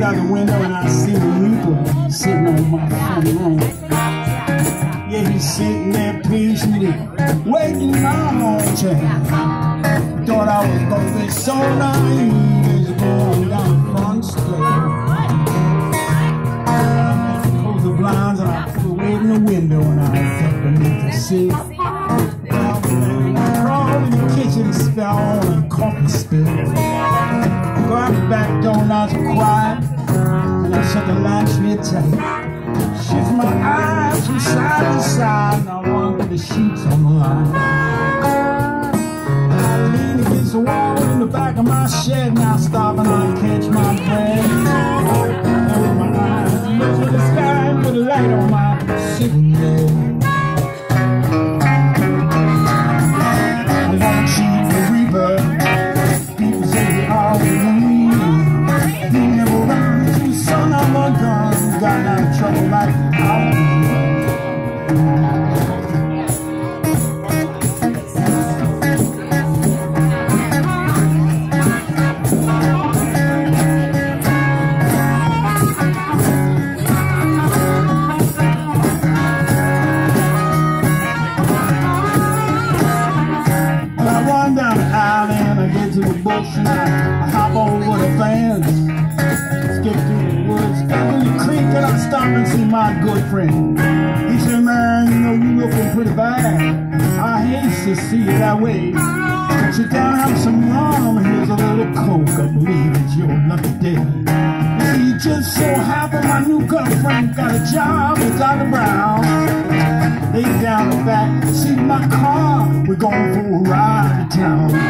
looked out the window and I see the Reaper sitting on my front lawn. Yeah, he's sitting there patiently, waiting my own chair. Thought I was gonna be so naive as going down front street. Close the blinds and I put away in the window and I stepped beneath the seat. I crawled in the kitchen, spell and coffee spill back door, now it's quiet, and I shut the latch real tight. Shift my eyes from side to side, and I wonder the sheets on the line. I lean against the wall in the back of my shed, and I catch friend. He said, man, you know, you looking pretty bad. I hate to see you that way. Sit down, have some rum, here's a little coke. I believe it's your lucky day. You see, it just so happened my new girlfriend got a job with Dr. Brown. They down the back, see my car, we're going for a ride to town.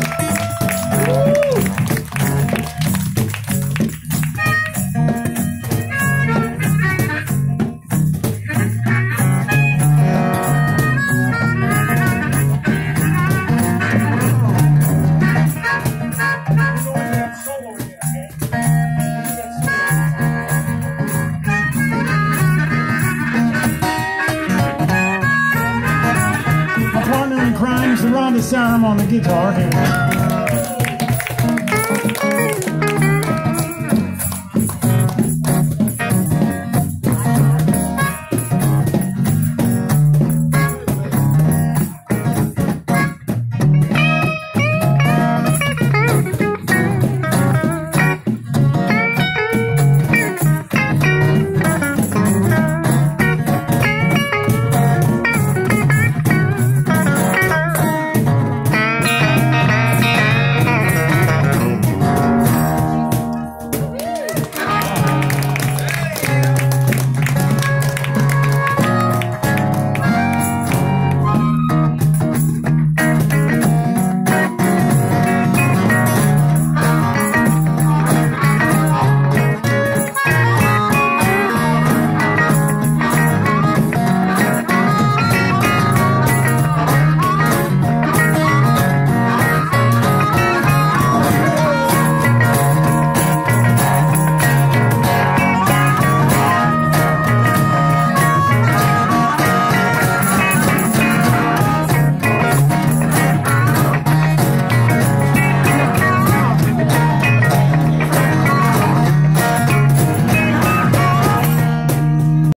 I'm on the guitar here.